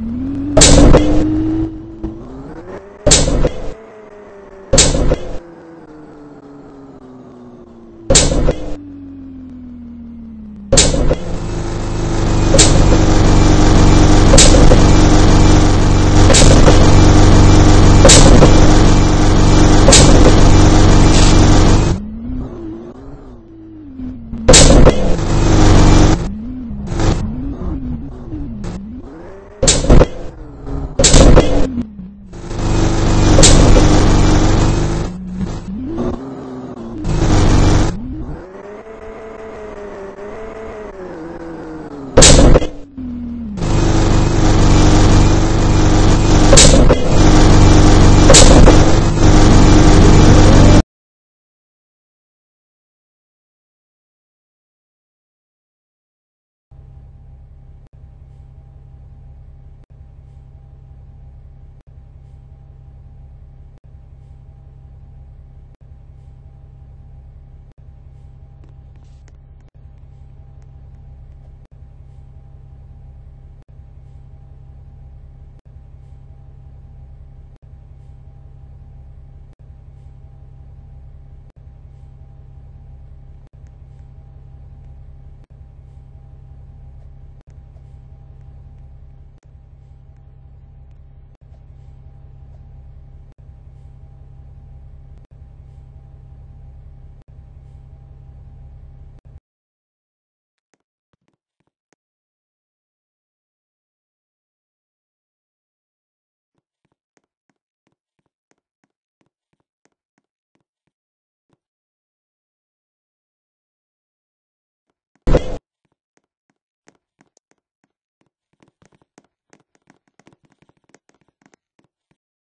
Mm.